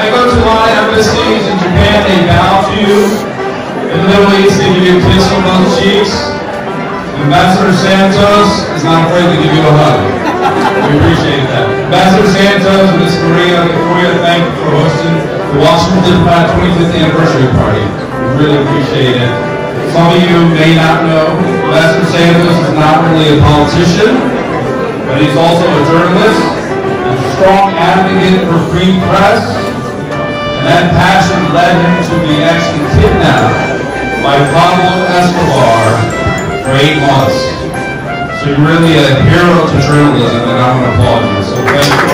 I go to a lot of embassies in Japan, they bow to you. In the Middle East, they give you a kiss on both cheeks. Ambassador Santos is not afraid to give you a hug. We appreciate that. Ambassador Santos and Ms. Maria Victoria, thank you for hosting the Washington Diplomat 25th Anniversary Party. We really appreciate it. Some of you may not know, Ambassador Santos is not really a politician, but he's also a journalist, a strong advocate for free press, that passion led him to be actually kidnapped by Pablo Escobar for eight months. So you're really a hero to journalism, and I want to applaud you. So thank you.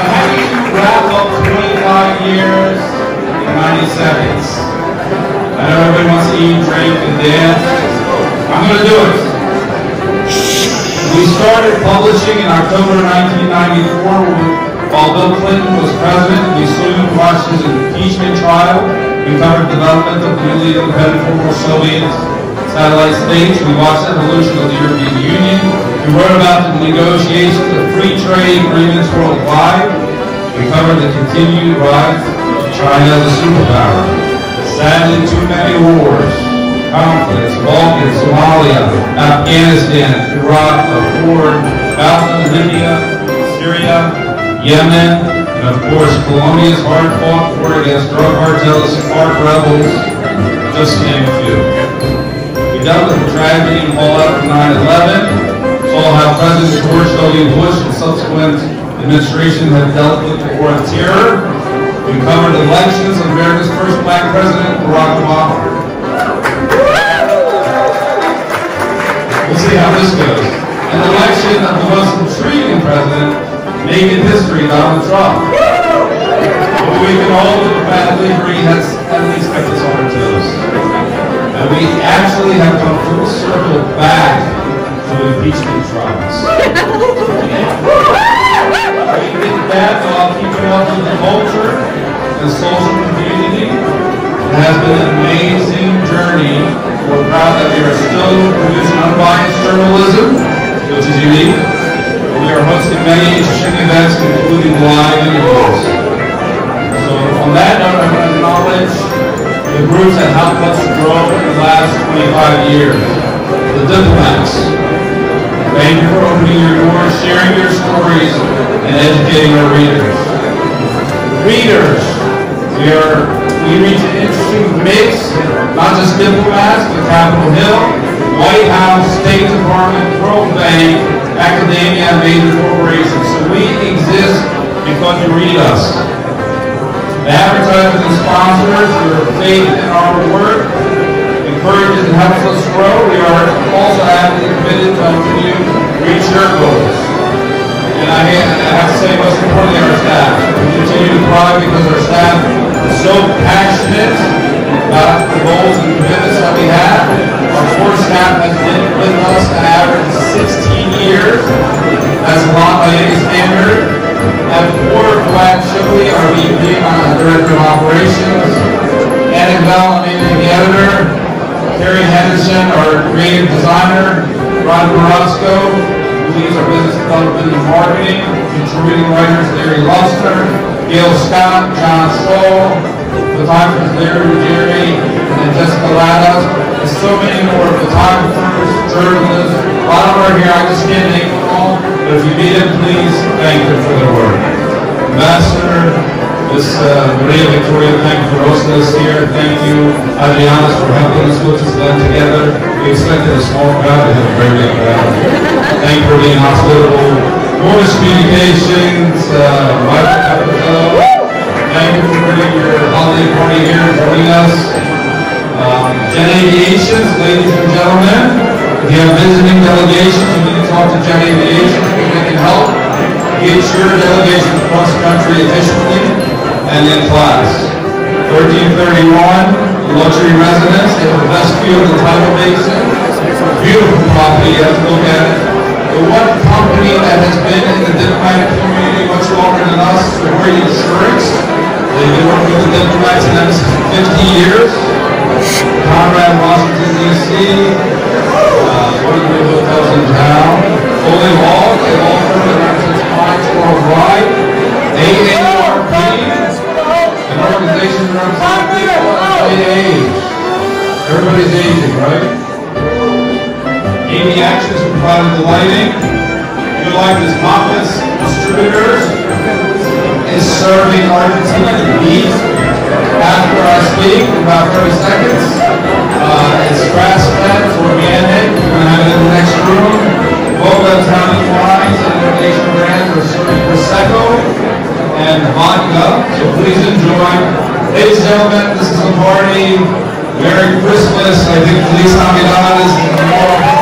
How do you wrap up 25 years in 90 seconds? I know everybody wants to eat, drink, and dance. I'm going to do it. We started publishing in October 1994 while Bill Clinton was president. We soon watched his impeachment trial. We covered development of newly independent former Soviet satellite states. We watched the evolution of the European Union. We wrote about the negotiations of free trade agreements worldwide. We covered the continued rise of China as a superpower. Sadly, too many wars conflicts, Balkans, Somalia, Afghanistan, Iraq, Afghan, Balkan, Libya, Syria, Yemen, and of course Colombia's hard-fought war against drug cartels and FARC rebels, just to name a few. We dealt with the tragedy and fallout from 9-11, saw how President George W. Bush and subsequent administration have dealt with the war of terror. We covered elections of America's first black president, Barack Obama. We'll see how this goes. An election of the most intriguing president making history, Donald Trump. But we can all diplomatically agree has at least kept us on our toes. And we actually have come full circle back to impeachment trials. We did that while keeping up with the culture and social community. It has been an amazing journey. We're proud that we are still producing unbiased journalism, which is unique. We are hosting many interesting events, including live interviews. So on that note, I want to acknowledge the groups that helped us grow in the last 25 years. The diplomats. Thank you for opening your doors, sharing your stories, and educating our readers. Readers, we are we reach an interesting mix, not just diplomats, but Capitol Hill, White House, State Department, World Bank, academia, major corporations. So we exist because you read us. The advertisers and sponsors, your faith in our work, encourages and helps us grow. We are also actively committed to helping you reach goals. And I have to say, Terry Henderson, our Creative Designer. Ron Borosco, who leads our Business Development and Marketing. Contributing writers Larry Luxner, Gail Scott, John Stoll, photographers Larry Ruggieri, and Jessica Lados, and so many more photographers, journalists. A lot of are here. I just can't name them all, but if you meet them, please thank them for their work. Ambassador, Ms. Uh, Maria Victoria, thank you for hosting us here. Thank you, Adriana, for helping us put this event together. We expected a small crowd, we have a very big crowd. Thank you for being hospitable. Qorvis Communications, uh, Capitello, thank you for bringing your holiday party here and joining us. Um, Jet Aviations, ladies and gentlemen, if you have visiting delegations, you need to talk to Jet Aviation, they can help get your delegation across the country efficiently and in class. 1331, luxury residence, have the best view of the tidal basin. Beautiful property, you have to look at it. The one company that has been in the diplomatic community much longer than us, February Insurance, they've been working with the diplomats in that 50 years. Conrad, Washington, D.C., uh, one of the hotels in staging, right? AB Actions provided the lighting. You like is Mapas Distributors is serving Argentinian beef after I speak in about 30 seconds. Uh, it's grass fed, it's organic. We're going to have it in the next room. Both Italian wines and Indonesian brands are serving Prosecco and vodka. So please enjoy. Ladies and gentlemen, this is a party. Merry Christmas. I think Feliz Navidad is more